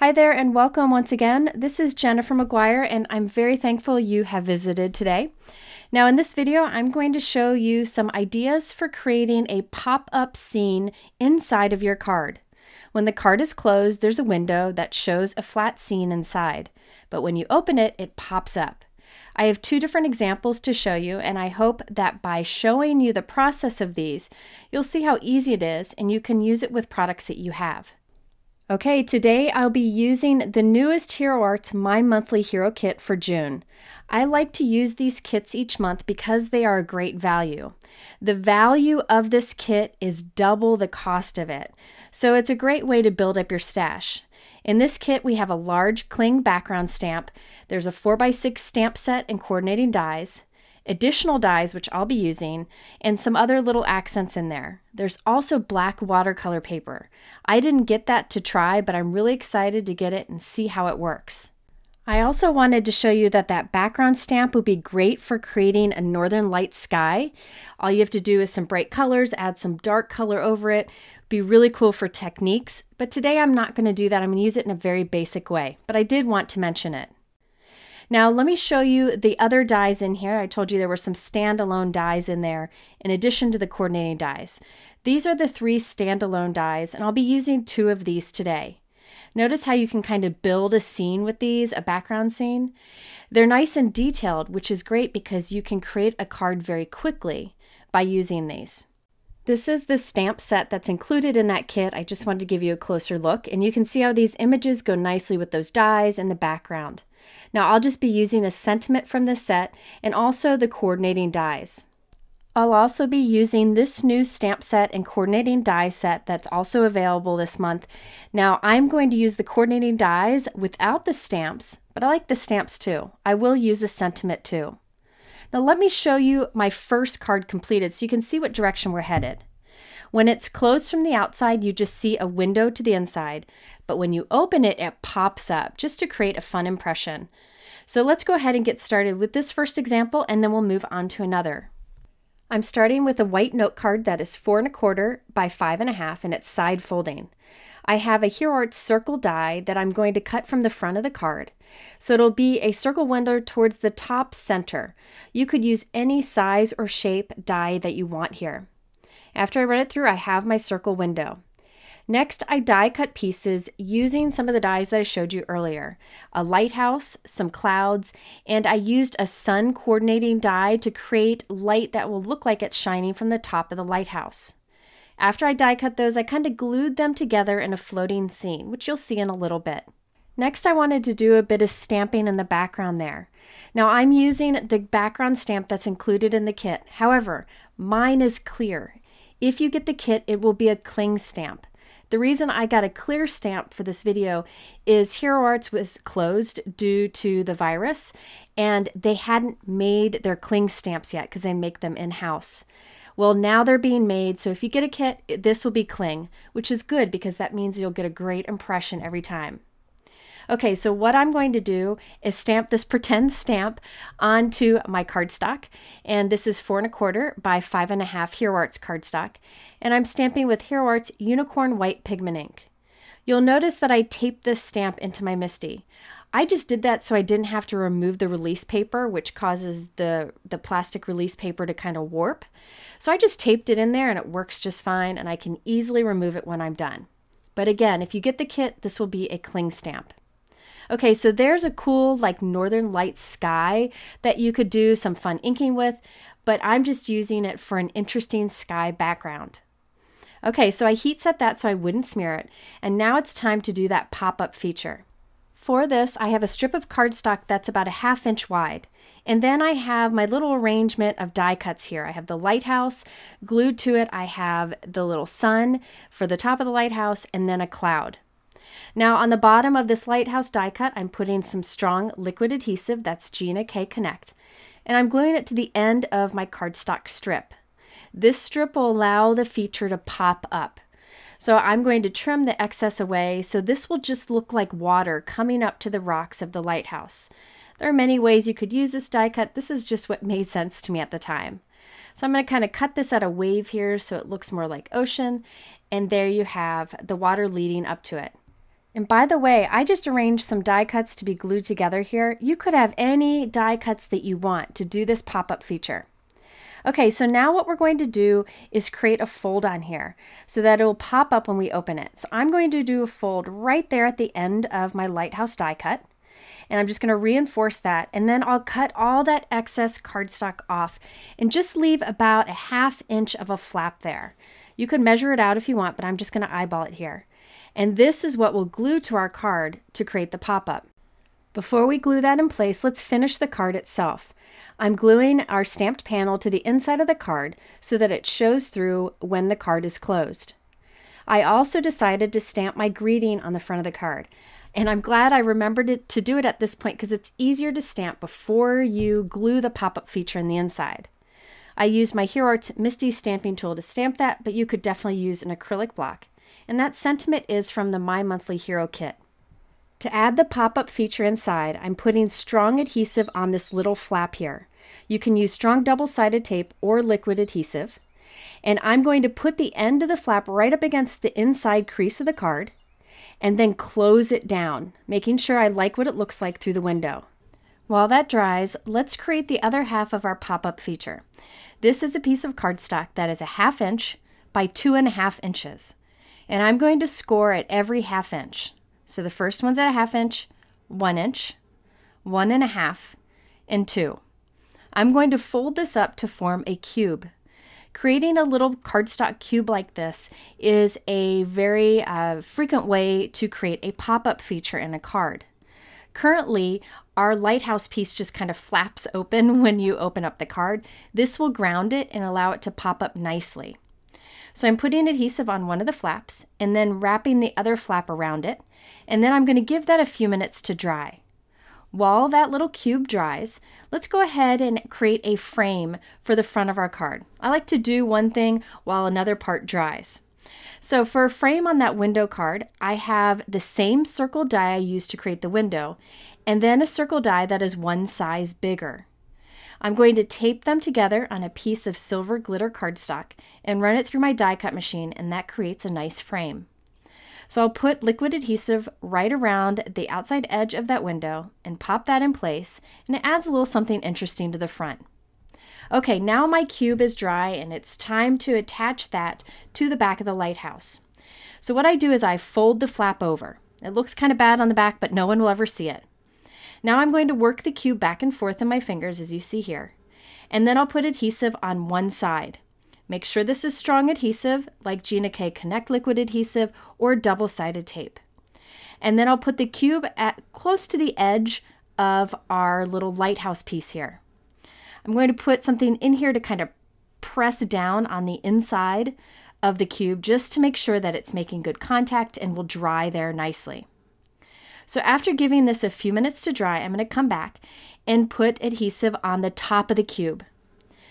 Hi there and welcome once again. This is Jennifer McGuire and I'm very thankful you have visited today. Now in this video, I'm going to show you some ideas for creating a pop-up scene inside of your card. When the card is closed, there's a window that shows a flat scene inside, but when you open it, it pops up. I have two different examples to show you, and I hope that by showing you the process of these, you'll see how easy it is and you can use it with products that you have. Okay, today I'll be using the newest Hero Arts My Monthly Hero Kit for June. I like to use these kits each month because they are a great value. The value of this kit is double the cost of it, so it's a great way to build up your stash. In this kit, we have a large cling background stamp. There's a 4x6 stamp set and coordinating dies additional dies, which I'll be using, and some other little accents in there. There's also black watercolor paper. I didn't get that to try, but I'm really excited to get it and see how it works. I also wanted to show you that that background stamp would be great for creating a northern light sky. All you have to do is some bright colors, add some dark color over it. Be really cool for techniques, but today I'm not going to do that. I'm going to use it in a very basic way, but I did want to mention it. Now let me show you the other dies in here. I told you there were some standalone dies in there in addition to the coordinating dies. These are the three standalone dies and I'll be using two of these today. Notice how you can kind of build a scene with these, a background scene. They're nice and detailed, which is great because you can create a card very quickly by using these. This is the stamp set that's included in that kit. I just wanted to give you a closer look and you can see how these images go nicely with those dies in the background. Now I'll just be using a sentiment from this set and also the coordinating dies. I'll also be using this new stamp set and coordinating die set that's also available this month. Now I'm going to use the coordinating dies without the stamps, but I like the stamps too. I will use a sentiment too. Now let me show you my first card completed so you can see what direction we're headed. When it's closed from the outside, you just see a window to the inside, but when you open it, it pops up just to create a fun impression. So let's go ahead and get started with this first example and then we'll move on to another. I'm starting with a white note card that is four and a quarter by five and a half and it's side folding. I have a Hero Arts circle die that I'm going to cut from the front of the card. So it'll be a circle window towards the top center. You could use any size or shape die that you want here. After I run it through, I have my circle window. Next, I die cut pieces using some of the dies that I showed you earlier. A lighthouse, some clouds, and I used a sun coordinating die to create light that will look like it's shining from the top of the lighthouse. After I die cut those, I kind of glued them together in a floating scene, which you'll see in a little bit. Next, I wanted to do a bit of stamping in the background there. Now, I'm using the background stamp that's included in the kit. However, mine is clear. If you get the kit, it will be a cling stamp. The reason I got a clear stamp for this video is Hero Arts was closed due to the virus and they hadn't made their cling stamps yet because they make them in-house. Well, now they're being made, so if you get a kit, this will be cling, which is good because that means you'll get a great impression every time. Okay, so what I'm going to do is stamp this pretend stamp onto my cardstock. And this is four and a quarter by five and a half Hero Arts cardstock. And I'm stamping with Hero Arts Unicorn White Pigment Ink. You'll notice that I taped this stamp into my MISTI. I just did that so I didn't have to remove the release paper, which causes the, the plastic release paper to kind of warp. So I just taped it in there and it works just fine and I can easily remove it when I'm done. But again, if you get the kit, this will be a cling stamp. Okay, so there's a cool like northern light sky that you could do some fun inking with, but I'm just using it for an interesting sky background. Okay, so I heat set that so I wouldn't smear it, and now it's time to do that pop-up feature. For this, I have a strip of cardstock that's about a half inch wide. And then I have my little arrangement of die cuts here. I have the lighthouse, glued to it I have the little sun for the top of the lighthouse, and then a cloud. Now on the bottom of this lighthouse die cut, I'm putting some strong liquid adhesive, that's Gina K Connect, and I'm gluing it to the end of my cardstock strip. This strip will allow the feature to pop up. So I'm going to trim the excess away so this will just look like water coming up to the rocks of the lighthouse. There are many ways you could use this die cut. This is just what made sense to me at the time. So I'm going to kind of cut this at a wave here so it looks more like ocean. And there you have the water leading up to it. And by the way, I just arranged some die cuts to be glued together here. You could have any die cuts that you want to do this pop-up feature. Okay, so now what we're going to do is create a fold on here so that it will pop up when we open it. So I'm going to do a fold right there at the end of my lighthouse die cut. And I'm just going to reinforce that. And then I'll cut all that excess cardstock off and just leave about a half inch of a flap there. You could measure it out if you want, but I'm just going to eyeball it here. And this is what we'll glue to our card to create the pop-up. Before we glue that in place, let's finish the card itself. I'm gluing our stamped panel to the inside of the card so that it shows through when the card is closed. I also decided to stamp my greeting on the front of the card. And I'm glad I remembered it to do it at this point because it's easier to stamp before you glue the pop-up feature in the inside. I used my Hero Arts MISTI stamping tool to stamp that, but you could definitely use an acrylic block. And that sentiment is from the My Monthly Hero kit. To add the pop-up feature inside, I'm putting strong adhesive on this little flap here. You can use strong double-sided tape or liquid adhesive. And I'm going to put the end of the flap right up against the inside crease of the card and then close it down, making sure I like what it looks like through the window. While that dries, let's create the other half of our pop-up feature. This is a piece of cardstock that is a half inch by two and a half inches. And I'm going to score at every half inch. So the first one's at a half inch, one inch, one and a half, and two. I'm going to fold this up to form a cube. Creating a little cardstock cube like this is a very uh, frequent way to create a pop-up feature in a card. Currently, our lighthouse piece just kind of flaps open when you open up the card. This will ground it and allow it to pop up nicely. So I'm putting adhesive on one of the flaps and then wrapping the other flap around it. And then I'm going to give that a few minutes to dry. While that little cube dries, let's go ahead and create a frame for the front of our card. I like to do one thing while another part dries. So for a frame on that window card, I have the same circle die I used to create the window, and then a circle die that is one size bigger. I'm going to tape them together on a piece of silver glitter cardstock and run it through my die cut machine, and that creates a nice frame. So I'll put liquid adhesive right around the outside edge of that window and pop that in place, and it adds a little something interesting to the front. Okay, now my cube is dry and it's time to attach that to the back of the lighthouse. So what I do is I fold the flap over. It looks kind of bad on the back, but no one will ever see it. Now I'm going to work the cube back and forth in my fingers as you see here. And then I'll put adhesive on one side. Make sure this is strong adhesive like Gina K Connect liquid adhesive or double-sided tape. And then I'll put the cube at close to the edge of our little lighthouse piece here. I'm going to put something in here to kind of press down on the inside of the cube just to make sure that it's making good contact and will dry there nicely. So after giving this a few minutes to dry, I'm going to come back and put adhesive on the top of the cube.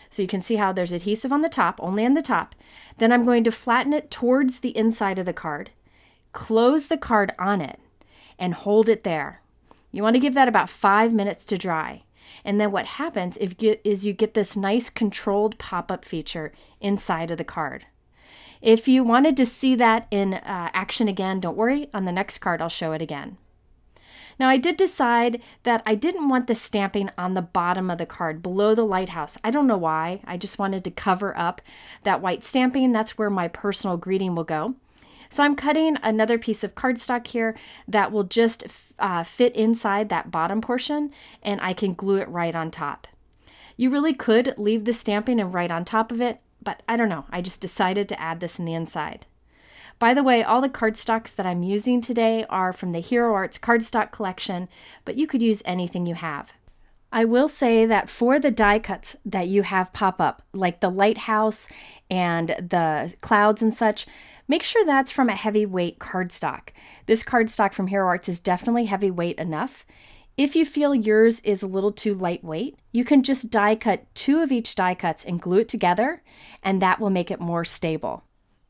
So you can see how there's adhesive on the top, only on the top. Then I'm going to flatten it towards the inside of the card, close the card on it, and hold it there. You want to give that about five minutes to dry. And then what happens is you get this nice controlled pop-up feature inside of the card. If you wanted to see that in uh, action again, don't worry, on the next card I'll show it again. Now I did decide that I didn't want the stamping on the bottom of the card below the lighthouse. I don't know why. I just wanted to cover up that white stamping. That's where my personal greeting will go. So I'm cutting another piece of cardstock here that will just uh, fit inside that bottom portion and I can glue it right on top. You really could leave the stamping and write on top of it, but I don't know. I just decided to add this in the inside. By the way, all the cardstocks that I'm using today are from the Hero Arts cardstock collection, but you could use anything you have. I will say that for the die cuts that you have pop up, like the lighthouse and the clouds and such, make sure that's from a heavyweight cardstock. This cardstock from Hero Arts is definitely heavyweight enough. If you feel yours is a little too lightweight, you can just die cut two of each die cuts and glue it together, and that will make it more stable.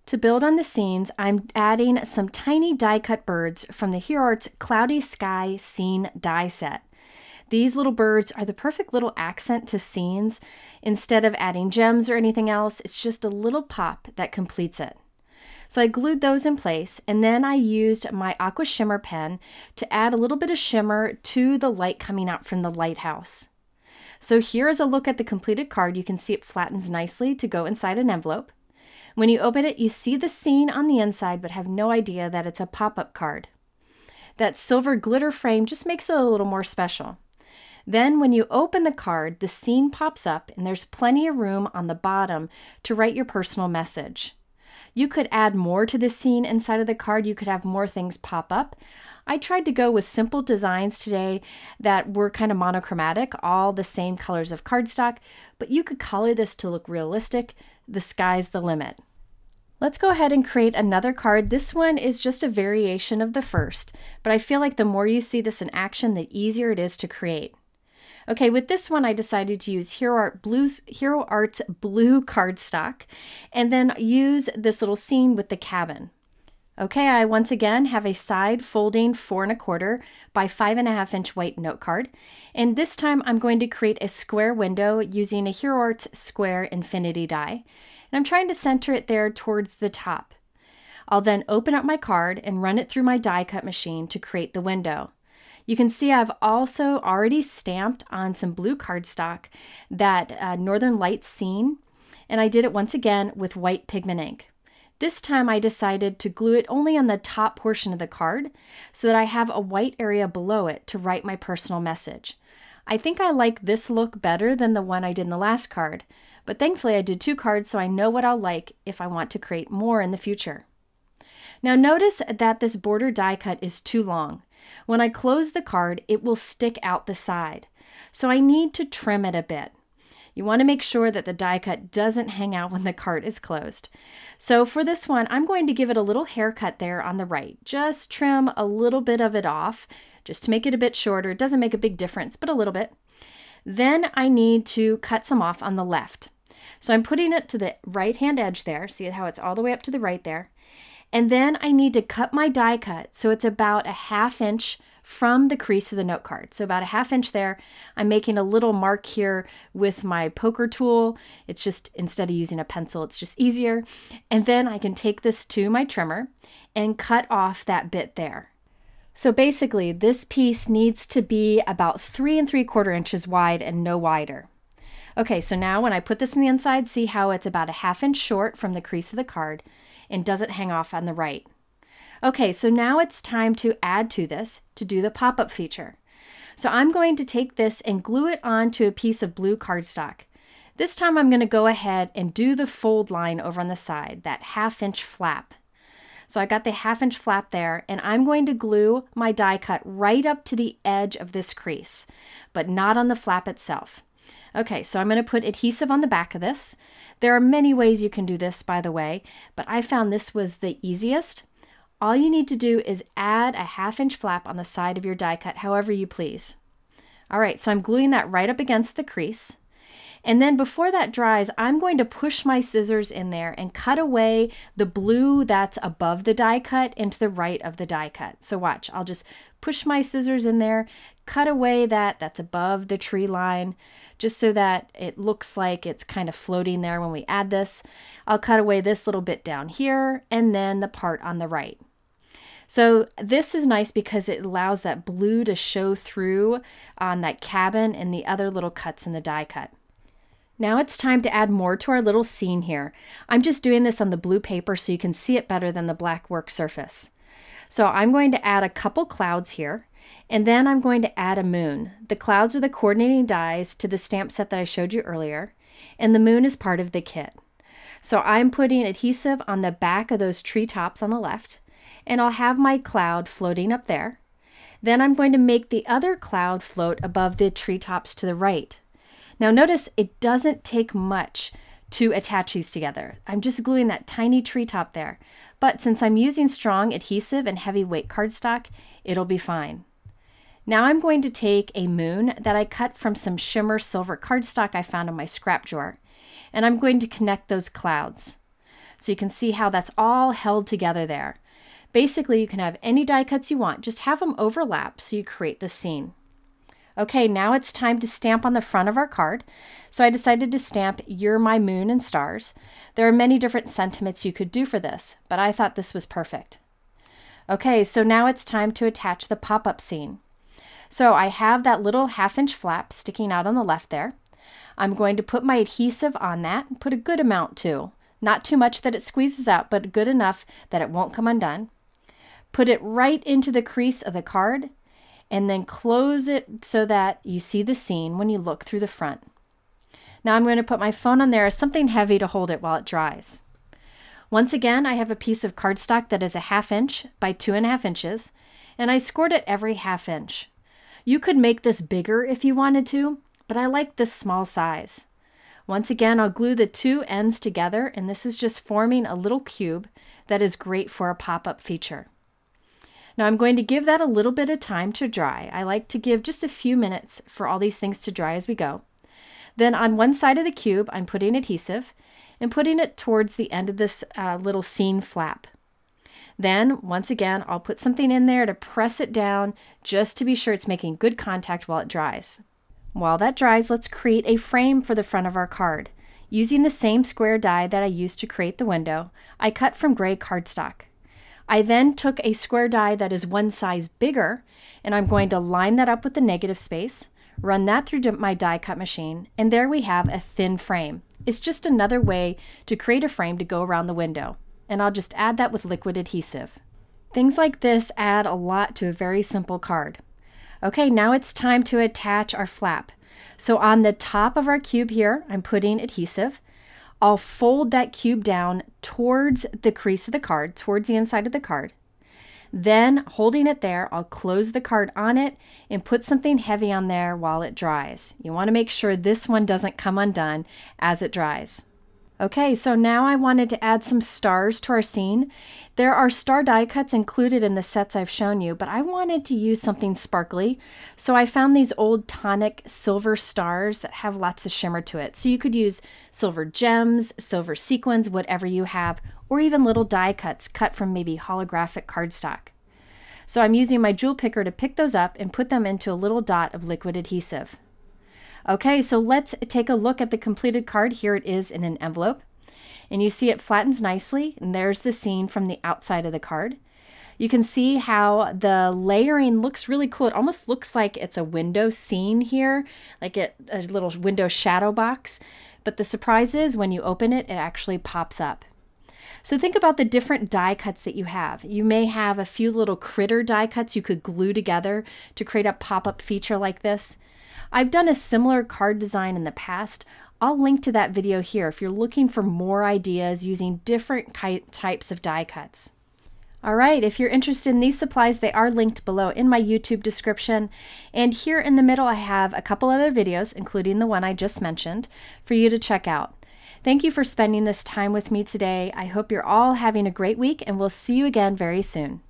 To build on the scenes, I'm adding some tiny die cut birds from the Hero Arts Cloudy Sky Scene die set. These little birds are the perfect little accent to scenes. Instead of adding gems or anything else, it's just a little pop that completes it. So I glued those in place and then I used my Aqua Shimmer pen to add a little bit of shimmer to the light coming out from the lighthouse. So here is a look at the completed card. You can see it flattens nicely to go inside an envelope. When you open it, you see the scene on the inside but have no idea that it's a pop-up card. That silver glitter frame just makes it a little more special. Then when you open the card, the scene pops up and there's plenty of room on the bottom to write your personal message. You could add more to the scene inside of the card. You could have more things pop up. I tried to go with simple designs today that were kind of monochromatic, all the same colors of cardstock, but you could color this to look realistic. The sky's the limit. Let's go ahead and create another card. This one is just a variation of the first, but I feel like the more you see this in action, the easier it is to create. Okay, with this one, I decided to use Hero, Art Blues, Hero Arts blue cardstock and then use this little scene with the cabin. Okay, I once again have a side folding four and a quarter by five and a half inch white note card. And this time I'm going to create a square window using a Hero Arts square infinity die. And I'm trying to center it there towards the top. I'll then open up my card and run it through my die cut machine to create the window. You can see I've also already stamped on some blue cardstock that uh, Northern Lights scene, and I did it once again with white pigment ink. This time I decided to glue it only on the top portion of the card so that I have a white area below it to write my personal message. I think I like this look better than the one I did in the last card, but thankfully I did two cards so I know what I'll like if I want to create more in the future. Now notice that this border die cut is too long. When I close the card, it will stick out the side. So I need to trim it a bit. You want to make sure that the die cut doesn't hang out when the card is closed. So for this one, I'm going to give it a little haircut there on the right. Just trim a little bit of it off, just to make it a bit shorter. It doesn't make a big difference, but a little bit. Then I need to cut some off on the left. So I'm putting it to the right hand edge there. See how it's all the way up to the right there. And then I need to cut my die cut so it's about a half inch from the crease of the note card. So about a half inch there. I'm making a little mark here with my poker tool. It's just, instead of using a pencil, it's just easier. And then I can take this to my trimmer and cut off that bit there. So basically, this piece needs to be about three and three quarter inches wide and no wider. Okay, so now when I put this in the inside, see how it's about a half inch short from the crease of the card and doesn't hang off on the right. Okay, so now it's time to add to this to do the pop-up feature. So I'm going to take this and glue it onto a piece of blue cardstock. This time I'm going to go ahead and do the fold line over on the side, that half inch flap. So I got the half inch flap there and I'm going to glue my die cut right up to the edge of this crease, but not on the flap itself. Okay, so I'm going to put adhesive on the back of this. There are many ways you can do this, by the way, but I found this was the easiest. All you need to do is add a half inch flap on the side of your die cut, however you please. All right, so I'm gluing that right up against the crease. And then before that dries, I'm going to push my scissors in there and cut away the blue that's above the die cut and to the right of the die cut. So watch, I'll just push my scissors in there, cut away that that's above the tree line, just so that it looks like it's kind of floating there when we add this. I'll cut away this little bit down here and then the part on the right. So this is nice because it allows that blue to show through on that cabin and the other little cuts in the die cut. Now it's time to add more to our little scene here. I'm just doing this on the blue paper so you can see it better than the black work surface. So I'm going to add a couple clouds here, and then I'm going to add a moon. The clouds are the coordinating dies to the stamp set that I showed you earlier, and the moon is part of the kit. So I'm putting adhesive on the back of those tree tops on the left, and I'll have my cloud floating up there. Then I'm going to make the other cloud float above the treetops to the right. Now notice it doesn't take much to attach these together. I'm just gluing that tiny treetop there. But since I'm using strong adhesive and heavyweight cardstock, it'll be fine. Now I'm going to take a moon that I cut from some shimmer silver cardstock I found in my scrap drawer, and I'm going to connect those clouds. So you can see how that's all held together there. Basically, you can have any die cuts you want, just have them overlap so you create the scene. Okay, now it's time to stamp on the front of our card. So I decided to stamp You're My Moon and Stars. There are many different sentiments you could do for this, but I thought this was perfect. Okay, so now it's time to attach the pop-up scene. So I have that little half inch flap sticking out on the left there. I'm going to put my adhesive on that, put a good amount too. Not too much that it squeezes out, but good enough that it won't come undone. Put it right into the crease of the card and then close it so that you see the scene when you look through the front. Now I'm going to put my phone on there as something heavy to hold it while it dries. Once again, I have a piece of cardstock that is a half inch by two and a half inches, and I scored it every half inch. You could make this bigger if you wanted to, but I like this small size. Once again, I'll glue the two ends together, and this is just forming a little cube that is great for a pop-up feature. Now I'm going to give that a little bit of time to dry. I like to give just a few minutes for all these things to dry as we go. Then on one side of the cube, I'm putting adhesive and putting it towards the end of this uh, little scene flap. Then, once again, I'll put something in there to press it down just to be sure it's making good contact while it dries. While that dries, let's create a frame for the front of our card. Using the same square die that I used to create the window, I cut from gray cardstock. I then took a square die that is one size bigger, and I'm going to line that up with the negative space, run that through my die cut machine, and there we have a thin frame. It's just another way to create a frame to go around the window and I'll just add that with liquid adhesive. Things like this add a lot to a very simple card. Okay, now it's time to attach our flap. So on the top of our cube here, I'm putting adhesive. I'll fold that cube down towards the crease of the card, towards the inside of the card. Then, holding it there, I'll close the card on it and put something heavy on there while it dries. You want to make sure this one doesn't come undone as it dries. Okay, so now I wanted to add some stars to our scene. There are star die cuts included in the sets I've shown you, but I wanted to use something sparkly. So I found these old tonic silver stars that have lots of shimmer to it. So you could use silver gems, silver sequins, whatever you have, or even little die cuts cut from maybe holographic cardstock. So I'm using my jewel picker to pick those up and put them into a little dot of liquid adhesive. Okay, so let's take a look at the completed card. Here it is in an envelope. And you see it flattens nicely, and there's the scene from the outside of the card. You can see how the layering looks really cool. It almost looks like it's a window scene here, like it, a little window shadow box. But the surprise is when you open it, it actually pops up. So think about the different die cuts that you have. You may have a few little critter die cuts you could glue together to create a pop-up feature like this. I've done a similar card design in the past. I'll link to that video here if you're looking for more ideas using different types of die cuts. All right, if you're interested in these supplies, they are linked below in my YouTube description. And here in the middle, I have a couple other videos, including the one I just mentioned, for you to check out. Thank you for spending this time with me today. I hope you're all having a great week, and we'll see you again very soon.